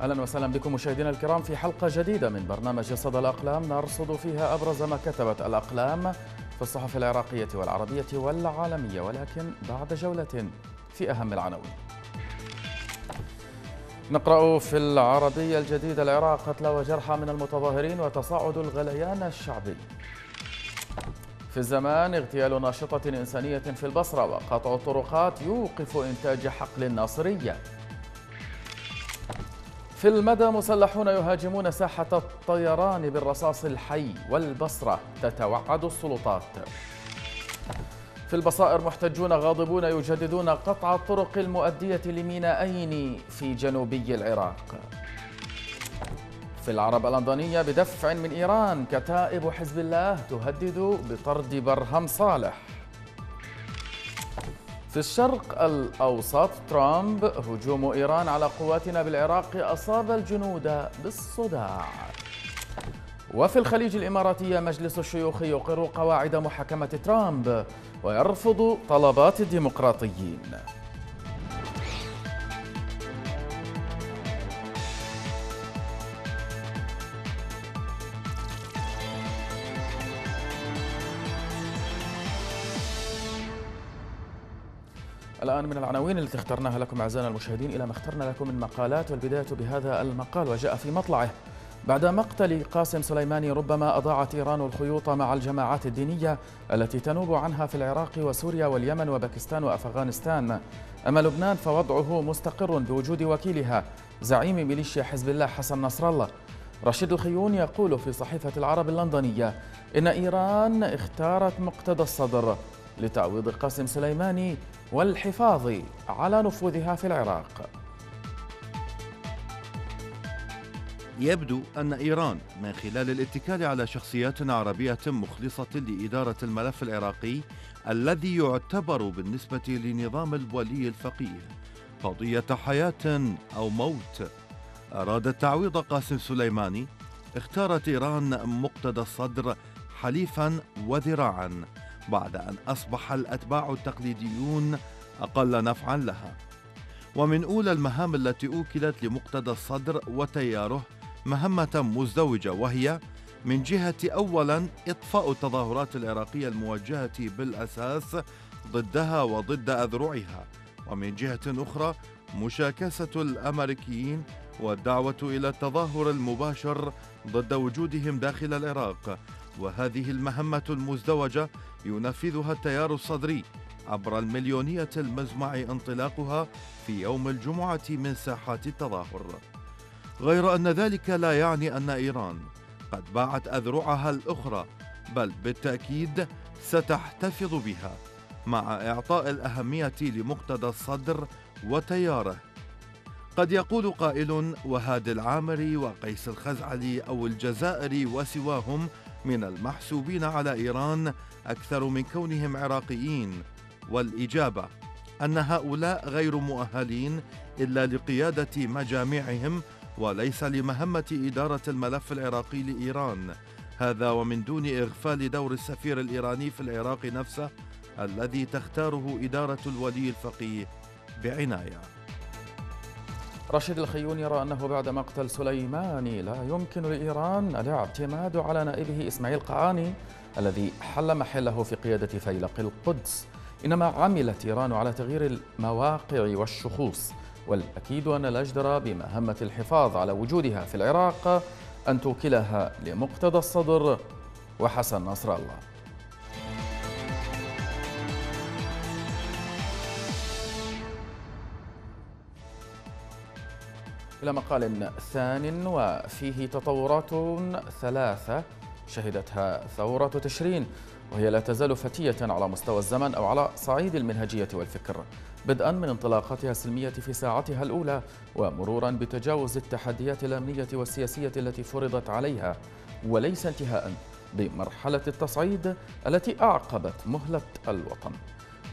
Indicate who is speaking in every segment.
Speaker 1: أهلا وسهلا بكم مشاهدينا الكرام في حلقة جديدة من برنامج صدى الأقلام نرصد فيها أبرز ما كتبت الأقلام في الصحف العراقية والعربية والعالمية ولكن بعد جولة في أهم العناوين. نقرأ في العربيه الجديده العراق قتلى وجرحى من المتظاهرين وتصاعد الغليان الشعبي. في الزمان اغتيال ناشطة إنسانية في البصرة وقطع الطرقات يوقف إنتاج حقل الناصريه. في المدى مسلحون يهاجمون ساحة الطيران بالرصاص الحي والبصرة تتوعد السلطات. في البصائر محتجون غاضبون يجددون قطع الطرق المؤدية لمينائين في جنوبي العراق. في العرب اللندنية بدفع من إيران كتائب حزب الله تهدد بطرد برهم صالح. في الشرق الأوسط ترامب هجوم إيران على قواتنا بالعراق أصاب الجنود بالصداع. وفي الخليج الإماراتي مجلس الشيوخ يقر قواعد محاكمة ترامب ويرفض طلبات الديمقراطيين. الآن من العناوين التي اخترناها لكم أعزائنا المشاهدين إلى ما اخترنا لكم من مقالات والبداية بهذا المقال وجاء في مطلعه. بعد مقتل قاسم سليماني ربما أضاعت إيران الخيوط مع الجماعات الدينية التي تنوب عنها في العراق وسوريا واليمن وباكستان وأفغانستان. أما لبنان فوضعه مستقر بوجود وكيلها. زعيم ميليشيا حزب الله حسن نصر الله رشيد الخيون يقول في صحيفة العرب اللندنية إن إيران اختارت مقتدى الصدر. لتعويض قاسم سليماني والحفاظ على نفوذها في العراق.
Speaker 2: يبدو أن إيران من خلال الاتكال على شخصيات عربية مخلصة لإدارة الملف العراقي الذي يعتبر بالنسبة لنظام الولي الفقيه قضية حياة أو موت. أرادت تعويض قاسم سليماني اختارت إيران مقتدى الصدر حليفا وذراعا. بعد أن أصبح الأتباع التقليديون أقل نفعا لها. ومن أولى المهام التي أوكلت لمقتدى الصدر وتياره مهمة مزدوجة وهي من جهة أولا إطفاء التظاهرات العراقية الموجهة بالأساس ضدها وضد أذرعها ومن جهة أخرى مشاكسة الأمريكيين والدعوة إلى التظاهر المباشر ضد وجودهم داخل العراق. وهذه المهمة المزدوجة ينفذها التيار الصدري عبر المليونية المزمع انطلاقها في يوم الجمعة من ساحات التظاهر. غير أن ذلك لا يعني أن إيران قد باعت أذرعها الأخرى بل بالتأكيد ستحتفظ بها مع إعطاء الأهمية لمقتدى الصدر وتياره. قد يقول قائل وهادي العامري وقيس الخزعلي أو الجزائري وسواهم من المحسوبين على إيران أكثر من كونهم عراقيين والإجابة أن هؤلاء غير مؤهلين إلا لقيادة مجامعهم وليس لمهمة إدارة الملف العراقي لإيران. هذا ومن دون إغفال دور السفير الإيراني في العراق نفسه الذي تختاره إدارة الولي الفقيه بعناية.
Speaker 1: رشيد الخيون يرى أنه بعد مقتل سليماني لا يمكن لإيران الاعتماد على نائبه إسماعيل قعاني الذي حل محله في قيادة فيلق القدس. إنما عملت إيران على تغيير المواقع والشخوص والأكيد أن الأجدر بمهمة الحفاظ على وجودها في العراق أن توكلها لمقتدى الصدر وحسن نصر الله. إلى مقال ثان وفيه تطورات ثلاثة شهدتها ثورة تشرين وهي لا تزال فتية على مستوى الزمن أو على صعيد المنهجية والفكر بدءا من انطلاقتها السلمية في ساعتها الأولى ومرورا بتجاوز التحديات الأمنية والسياسية التي فرضت عليها وليس انتهاء بمرحلة التصعيد التي أعقبت مهلة الوطن.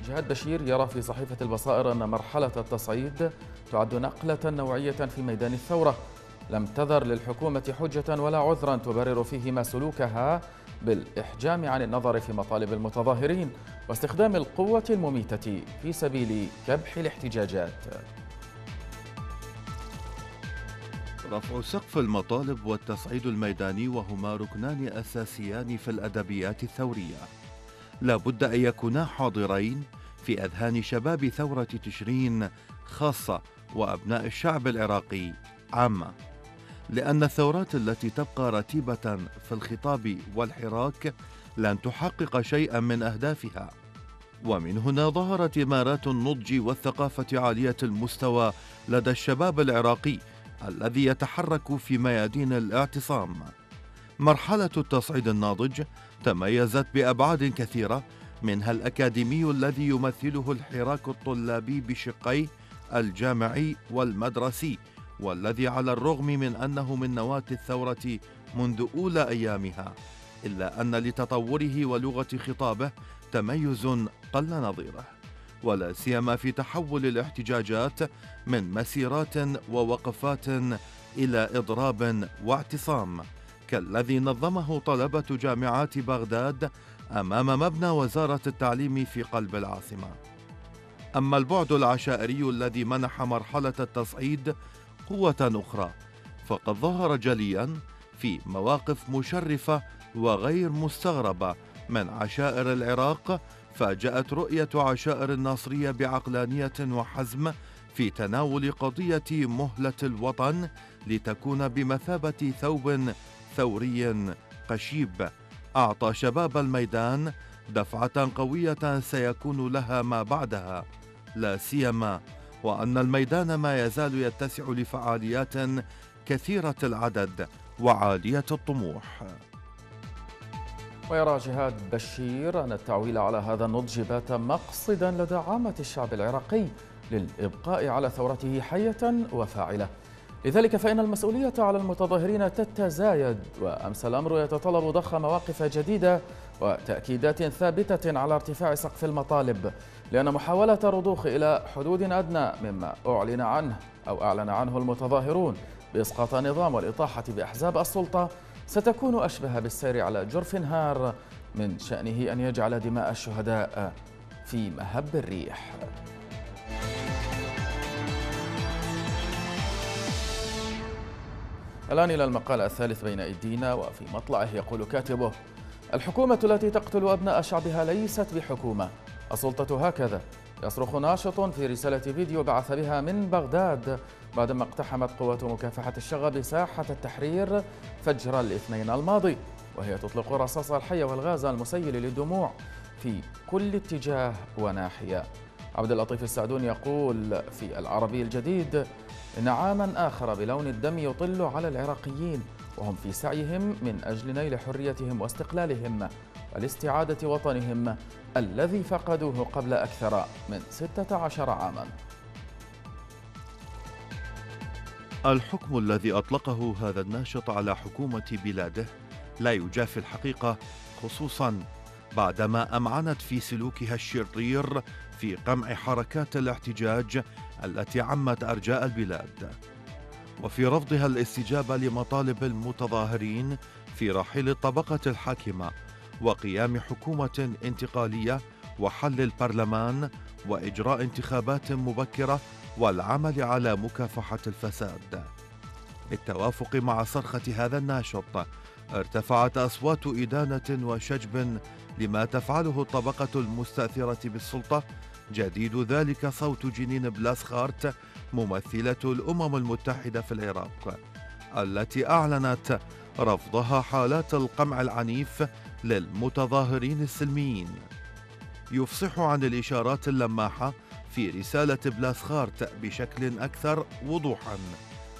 Speaker 1: جهاد بشير يرى في صحيفة البصائر أن مرحلة التصعيد تعد نقلة نوعية في ميدان الثورة. لم تذر للحكومة حجة ولا عذرا تبرر فيه ما سلوكها بالإحجام عن النظر في مطالب المتظاهرين واستخدام القوة المميتة في سبيل كبح الاحتجاجات.
Speaker 2: رفع سقف المطالب والتصعيد الميداني وهما ركنان أساسيان في الأدبيات الثورية. لا بد أن يكونا حاضرين في أذهان شباب ثورة تشرين خاصة وأبناء الشعب العراقي عامة لأن الثورات التي تبقى رتيبة في الخطاب والحراك لن تحقق شيئا من أهدافها. ومن هنا ظهرت إمارات النضج والثقافة عالية المستوى لدى الشباب العراقي الذي يتحرك في ميادين الاعتصام. مرحلة التصعيد الناضج تميزت بأبعاد كثيرة منها الأكاديمي الذي يمثله الحراك الطلابي بشقيه الجامعي والمدرسي والذي على الرغم من أنه من نواة الثورة منذ أولى أيامها إلا أن لتطوره ولغة خطابه تميز قل نظيره ولا سيما في تحول الاحتجاجات من مسيرات ووقفات إلى إضراب واعتصام كالذي نظمه طلبة جامعات بغداد أمام مبنى وزارة التعليم في قلب العاصمة. أما البعد العشائري الذي منح مرحلة التصعيد قوة أخرى فقد ظهر جليا في مواقف مشرفة وغير مستغربة من عشائر العراق فاجأت رؤية عشائر الناصرية بعقلانية وحزم في تناول قضية مهلة الوطن لتكون بمثابة ثوب ثوري قشيب. أعطى شباب الميدان دفعة قوية سيكون لها ما بعدها. لا سيما وأن الميدان ما يزال يتسع لفعاليات كثيرة العدد وعالية الطموح.
Speaker 1: ويرى جهاد بشير أن التعويل على هذا النضج بات مقصدا لدى عامة الشعب العراقي للإبقاء على ثورته حية وفاعلة. لذلك فإن المسؤولية على المتظاهرين تتزايد وأمس الأمر يتطلب ضخ مواقف جديدة وتأكيدات ثابتة على ارتفاع سقف المطالب لأن محاولة الرضوخ إلى حدود أدنى مما أعلن عنه أو أعلن عنه المتظاهرون بإسقاط النظام والإطاحة بأحزاب السلطة ستكون أشبه بالسير على جرف هار من شأنه أن يجعل دماء الشهداء في مهب الريح. الآن إلى المقال الثالث بين أيدينا وفي مطلعه يقول كاتبه الحكومة التي تقتل أبناء شعبها ليست بحكومة السلطة هكذا يصرخ ناشط في رسالة فيديو بعث بها من بغداد بعدما اقتحمت قوات مكافحة الشغب ساحة التحرير فجر الاثنين الماضي وهي تطلق رصاص الحي والغاز المسيل للدموع في كل اتجاه وناحية. عبد اللطيف السعدون يقول في العربي الجديد إن عاما آخر بلون الدم يطل على العراقيين وهم في سعيهم من أجل نيل حريتهم واستقلالهم والاستعادة وطنهم الذي فقدوه قبل أكثر من 16 عاماً.
Speaker 2: الحكم الذي أطلقه هذا الناشط على حكومة بلاده لا يجافي الحقيقة خصوصا بعدما أمعنت في سلوكها الشرير في قمع حركات الاحتجاج التي عمت أرجاء البلاد. وفي رفضها الاستجابة لمطالب المتظاهرين في رحيل الطبقة الحاكمة وقيام حكومة انتقالية وحل البرلمان وإجراء انتخابات مبكرة والعمل على مكافحة الفساد. بالتوافق مع صرخة هذا الناشط ارتفعت أصوات إدانة وشجب لما تفعله الطبقة المستأثرة بالسلطة. جديد ذلك صوت جنين بلاسخارت ممثلة الأمم المتحدة في العراق التي أعلنت رفضها حالات القمع العنيف للمتظاهرين السلميين. يفصح عن الإشارات اللماحة في رسالة بلاسخارت بشكل أكثر وضوحا.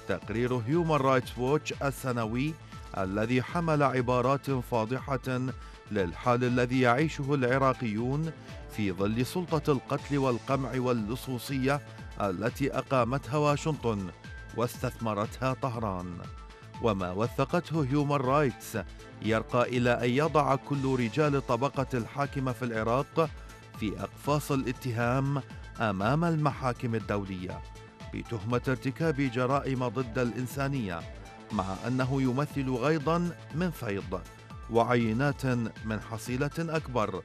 Speaker 2: تقرير هيومان رايتس ووتش السنوي الذي حمل عبارات فاضحة للحال الذي يعيشه العراقيون في ظل سلطة القتل والقمع واللصوصية التي أقامتها واشنطن واستثمرتها طهران. وما وثقته هيومان رايتس يرقى إلى أن يضع كل رجال الطبقة الحاكمة في العراق في أقفاص الاتهام أمام المحاكم الدولية بتهمة ارتكاب جرائم ضد الإنسانية مع أنه يمثل غيضا من فيض وعينات من حصيلة أكبر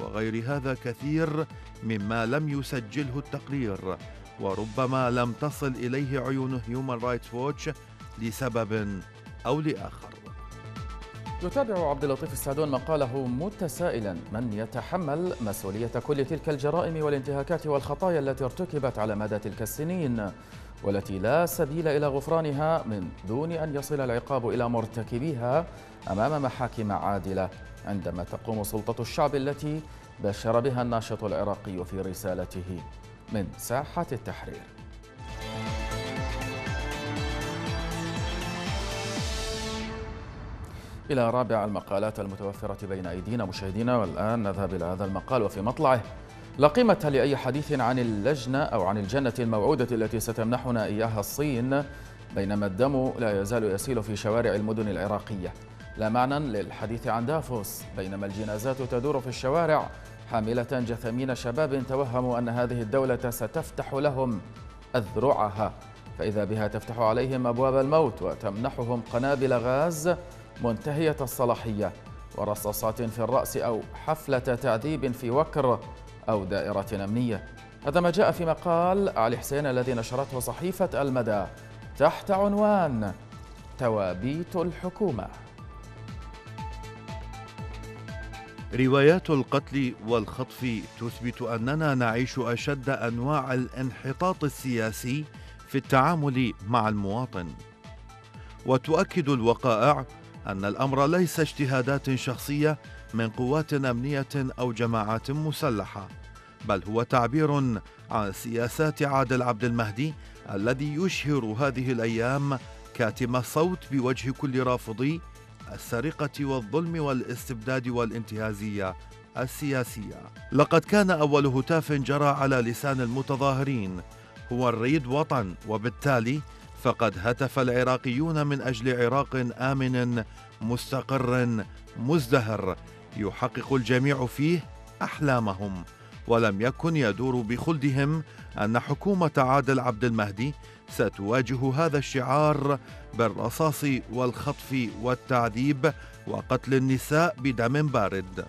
Speaker 2: وغير هذا كثير مما لم يسجله التقرير وربما لم تصل إليه عيون هيومان رايتس ووتش لسبب أو لآخر.
Speaker 1: يتابع عبد اللطيف السعدون مقاله متسائلا من يتحمل مسؤولية كل تلك الجرائم والانتهاكات والخطايا التي ارتكبت على مدى تلك السنين؟ والتي لا سبيل إلى غفرانها من دون أن يصل العقاب إلى مرتكبيها أمام محاكم عادلة عندما تقوم سلطة الشعب التي بشر بها الناشط العراقي في رسالته من ساحة التحرير. إلى رابع المقالات المتوفرة بين أيدينا مشاهدينا والآن نذهب إلى هذا المقال وفي مطلعه لا قيمة لأي حديث عن اللجنة أو عن الجنة الموعودة التي ستمنحنا إياها الصين بينما الدم لا يزال يسيل في شوارع المدن العراقية. لا معنى للحديث عن دافوس بينما الجنازات تدور في الشوارع حاملة جثامين شباب توهموا أن هذه الدولة ستفتح لهم أذرعها. فإذا بها تفتح عليهم أبواب الموت وتمنحهم قنابل غاز منتهية الصلاحية ورصاصات في الرأس أو حفلة تعذيب في وكر أو دائرة أمنية. هذا ما جاء في مقال علي حسين الذي نشرته صحيفة المدى. تحت عنوان توابيت الحكومة.
Speaker 2: روايات القتل والخطف تثبت أننا نعيش أشد أنواع الانحطاط السياسي في التعامل مع المواطن. وتؤكد الوقائع أن الأمر ليس اجتهادات شخصية من قوات أمنية أو جماعات مسلحة بل هو تعبير عن سياسات عادل عبد المهدي الذي يشهر هذه الأيام كاتم الصوت بوجه كل رافضي السرقة والظلم والاستبداد والانتهازية السياسية. لقد كان أول هتاف جرى على لسان المتظاهرين. هو الريد وطن وبالتالي فقد هتف العراقيون من أجل عراق آمن مستقر مزدهر. يحقق الجميع فيه أحلامهم ولم يكن يدور بخلدهم أن حكومة عادل عبد المهدي ستواجه هذا الشعار بالرصاص والخطف والتعذيب وقتل النساء بدم بارد.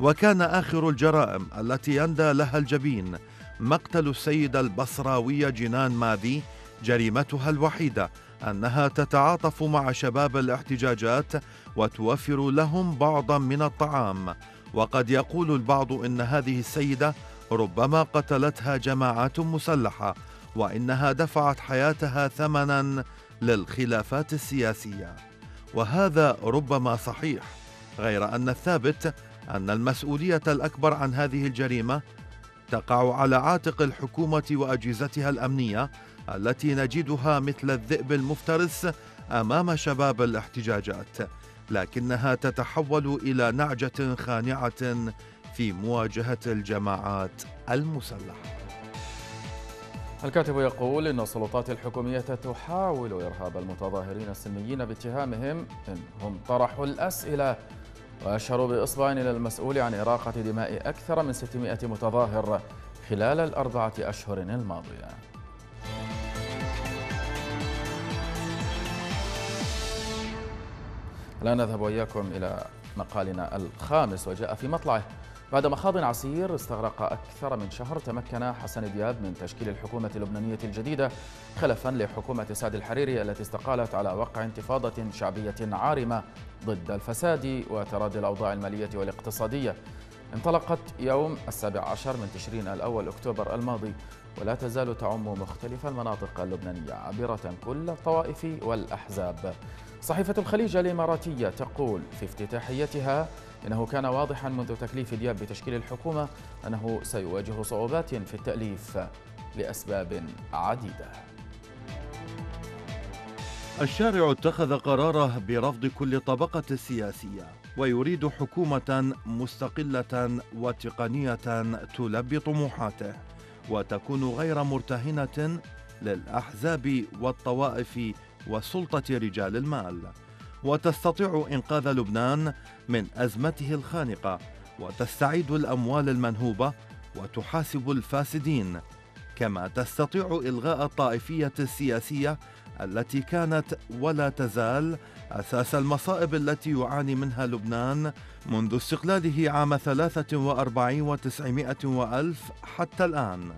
Speaker 2: وكان آخر الجرائم التي يندى لها الجبين مقتل السيدة البصراوية جنان ماذي جريمتها الوحيدة أنها تتعاطف مع شباب الاحتجاجات وتوفر لهم بعضا من الطعام. وقد يقول البعض إن هذه السيدة ربما قتلتها جماعات مسلحة وإنها دفعت حياتها ثمنا للخلافات السياسية. وهذا ربما صحيح غير أن الثابت أن المسؤولية الأكبر عن هذه الجريمة تقع على عاتق الحكومة وأجهزتها الأمنية التي نجدها مثل الذئب المفترس أمام شباب الاحتجاجات. لكنها تتحول إلى نعجة خانعة في مواجهة الجماعات المسلحة.
Speaker 1: الكاتب يقول إن السلطات الحكومية تحاول إرهاب المتظاهرين السلميين باتهامهم إنهم طرحوا الأسئلة وأشاروا بإصبع إلى المسؤول عن إراقة دماء أكثر من 600 متظاهر خلال الأربعة أشهر الماضية. الآن نذهب وإياكم إلى مقالنا الخامس وجاء في مطلعه. بعد مخاض عسير استغرق أكثر من شهر تمكن حسن دياب من تشكيل الحكومة اللبنانية الجديدة خلفا لحكومة سعد الحريري التي استقالت على وقع انتفاضة شعبية عارمة ضد الفساد وتراضي الأوضاع المالية والاقتصادية. انطلقت يوم السابع عشر من تشرين الأول أكتوبر الماضي ولا تزال تعم مختلف المناطق اللبنانية عابرة كل الطوائف والأحزاب. صحيفة الخليج الإماراتية تقول في افتتاحيتها إنه كان واضحا منذ تكليف دياب بتشكيل الحكومة أنه سيواجه صعوبات في التأليف لأسباب عديدة.
Speaker 2: الشارع اتخذ قراره برفض كل طبقة سياسية ويريد حكومة مستقلة وتقنية تلبي طموحاته وتكون غير مرتهنة للأحزاب والطوائف وسلطة رجال المال. وتستطيع إنقاذ لبنان من أزمته الخانقة وتستعيد الأموال المنهوبة وتحاسب الفاسدين. كما تستطيع إلغاء الطائفية السياسية التي كانت ولا تزال أساس المصائب التي يعاني منها لبنان منذ استقلاله عام 43 وتسعمائة وألف حتى الآن.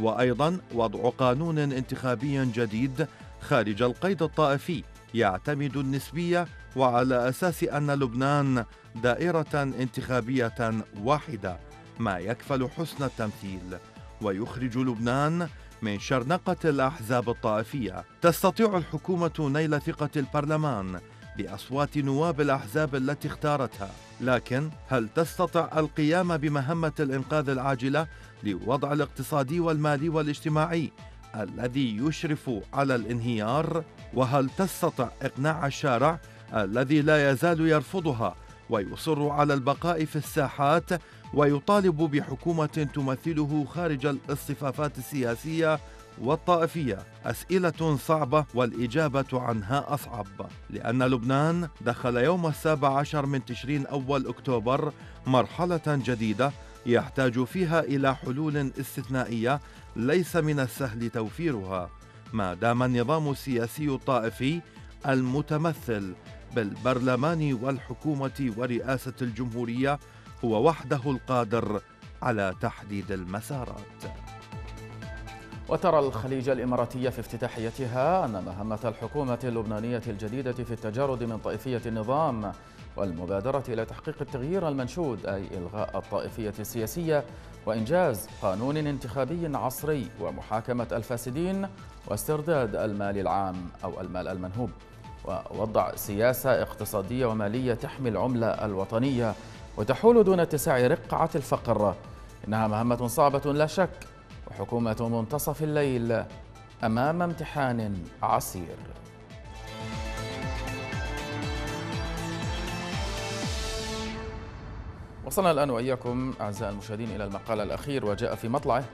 Speaker 2: وأيضا وضع قانون انتخابي جديد خارج القيد الطائفي يعتمد النسبية وعلى أساس أن لبنان دائرة انتخابية واحدة ما يكفل حسن التمثيل. ويخرج لبنان من شرنقة الأحزاب الطائفية. تستطيع الحكومة نيل ثقة البرلمان بأصوات نواب الأحزاب التي اختارتها. لكن هل تستطع القيام بمهمة الإنقاذ العاجلة لوضع الاقتصادي والمالي والاجتماعي الذي يشرف على الانهيار وهل تستطع إقناع الشارع؟ الذي لا يزال يرفضها ويصر على البقاء في الساحات ويطالب بحكومة تمثله خارج الاصطفافات السياسية والطائفية. أسئلة صعبة والإجابة عنها أصعب. لأن لبنان دخل يوم السابع عشر من تشرين أول أكتوبر مرحلة جديدة يحتاج فيها إلى حلول استثنائية ليس من السهل توفيرها ما دام النظام السياسي الطائفي المتمثل بالبرلمان والحكومة ورئاسة الجمهورية هو وحده القادر على تحديد المسارات.
Speaker 1: وترى الخليج الإماراتية في افتتاحيتها أن مهمة الحكومة اللبنانية الجديدة في التجرد من طائفية النظام والمبادرة إلى تحقيق التغيير المنشود أي إلغاء الطائفية السياسية وإنجاز قانون انتخابي عصري ومحاكمة الفاسدين واسترداد المال العام أو المال المنهوب. ووضع سياسة اقتصادية ومالية تحمي العملة الوطنية وتحول دون اتساع رقعة الفقر. إنها مهمة صعبة لا شك وحكومة منتصف الليل أمام امتحان عسير وصلنا الآن وإياكم أعزائي المشاهدين إلى المقال الأخير وجاء في مطلعه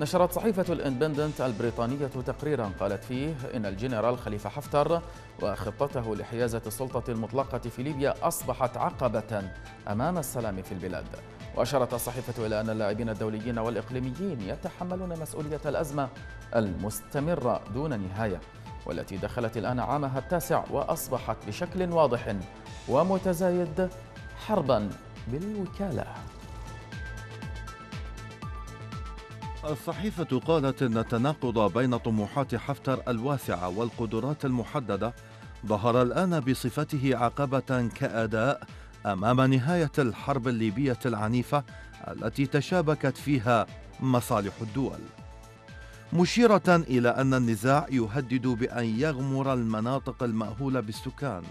Speaker 1: نشرت صحيفة الإندبندنت البريطانية تقريرا قالت فيه إن الجنرال خليفة حفتر وخطته لحيازة السلطة المطلقة في ليبيا أصبحت عقبة أمام السلام في البلاد. وأشارت الصحيفة إلى أن اللاعبين الدوليين والإقليميين يتحملون مسؤولية الأزمة المستمرة دون نهاية والتي دخلت الآن عامها التاسع وأصبحت بشكل واضح ومتزايد حربا بالوكالة.
Speaker 2: الصحيفة قالت أن التناقض بين طموحات حفتر الواسعة والقدرات المحددة ظهر الآن بصفته عقبة كأداء أمام نهاية الحرب الليبية العنيفة التي تشابكت فيها مصالح الدول. مشيرة إلى أن النزاع يهدد بأن يغمر المناطق المأهولة بالسكان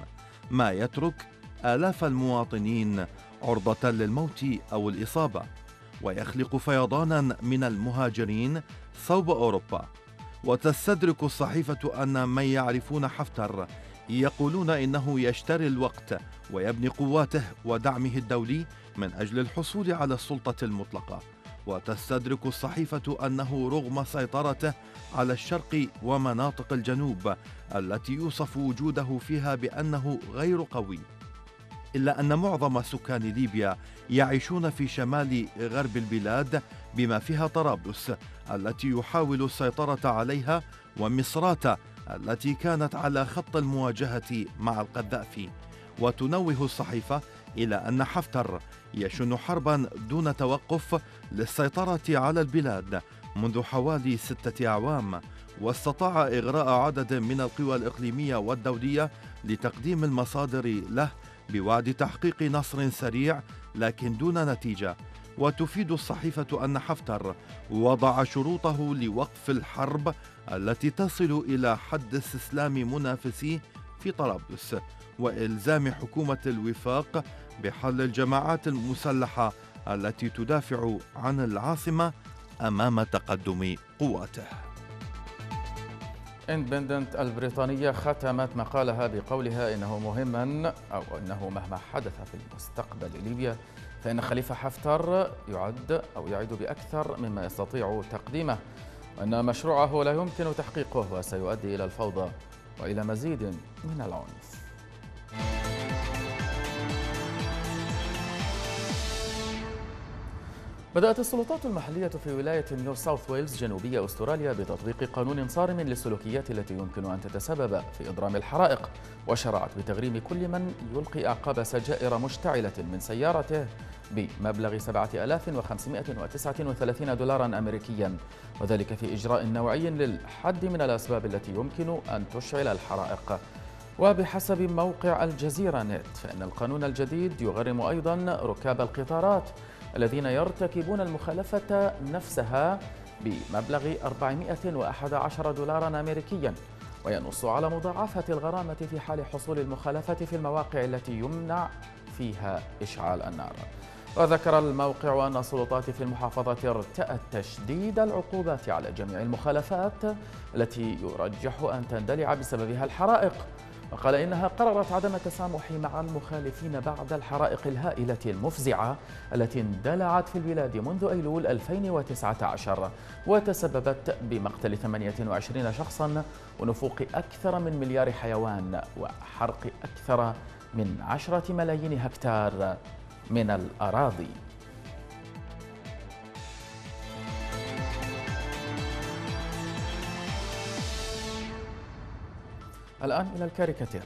Speaker 2: ما يترك آلاف المواطنين عرضة للموت أو الإصابة ويخلق فيضانا من المهاجرين صوب أوروبا. وتستدرك الصحيفة أن من يعرفون حفتر يقولون إنه يشتري الوقت ويبني قواته ودعمه الدولي من أجل الحصول على السلطة المطلقة. وتستدرك الصحيفة أنه رغم سيطرته على الشرق ومناطق الجنوب التي يوصف وجوده فيها بأنه غير قوي إلا أن معظم سكان ليبيا يعيشون في شمال غرب البلاد بما فيها طرابلس التي يحاول السيطرة عليها ومصراتة التي كانت على خط المواجهة مع القذافي وتنوه الصحيفة إلى أن حفتر يشن حربا دون توقف للسيطرة على البلاد منذ حوالي ستة أعوام واستطاع إغراء عدد من القوى الإقليمية والدولية لتقديم المصادر له بوعد تحقيق نصر سريع لكن دون نتيجة. وتفيد الصحيفة أن حفتر وضع شروطه لوقف الحرب التي تصل إلى حد استسلام منافسيه في طرابلس وإلزام حكومة الوفاق بحل الجماعات المسلحة التي تدافع عن العاصمة أمام تقدم قواته.
Speaker 1: اندبندنت البريطانية ختمت مقالها بقولها إنه مهما أو أنه مهما حدث في المستقبل ليبيا فإن خليفة حفتر يعد أو يعد بأكثر مما يستطيع تقديمه وأن مشروعه لا يمكن تحقيقه وسيؤدي إلى الفوضى وإلى مزيد من العنف. بدأت السلطات المحلية في ولاية نيو ساوث ويلز جنوبية أستراليا بتطبيق قانون صارم للسلوكيات التي يمكن أن تتسبب في إضرام الحرائق وشرعت بتغريم كل من يلقي أعقاب سجائر مشتعلة من سيارته بمبلغ 7539 دولارا أمريكيا. وذلك في إجراء نوعي للحد من الأسباب التي يمكن أن تشعل الحرائق. وبحسب موقع الجزيرة نت فإن القانون الجديد يغرم أيضا ركاب القطارات الذين يرتكبون المخالفة نفسها بمبلغ 411 دولارا أمريكيا وينص على مضاعفة الغرامة في حال حصول المخالفة في المواقع التي يمنع فيها إشعال النار. وذكر الموقع أن السلطات في المحافظة ارتأت تشديد العقوبات على جميع المخالفات التي يرجح أن تندلع بسببها الحرائق. وقال إنها قررت عدم التسامح مع المخالفين بعد الحرائق الهائلة المفزعة التي اندلعت في البلاد منذ أيلول 2019 وتسببت بمقتل 28 شخصا ونفوق أكثر من مليار حيوان وحرق أكثر من عشرة ملايين هكتار من الأراضي. الآن إلى الكاريكاتير.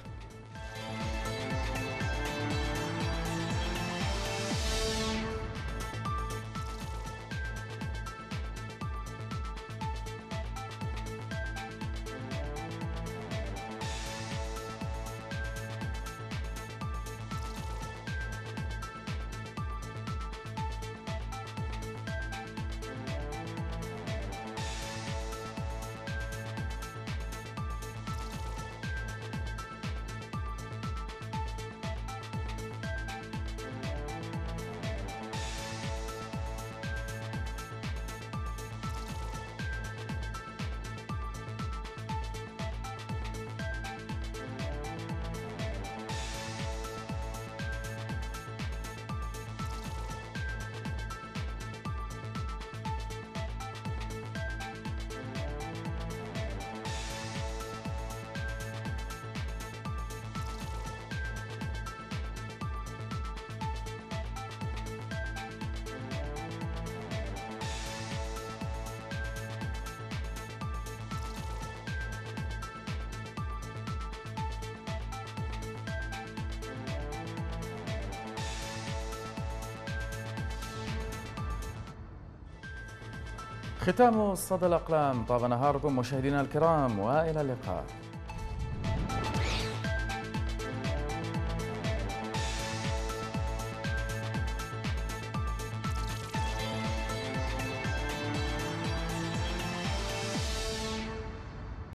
Speaker 1: ختام صدى الأقلام طاب نهاركم مشاهدينا الكرام وإلى اللقاء.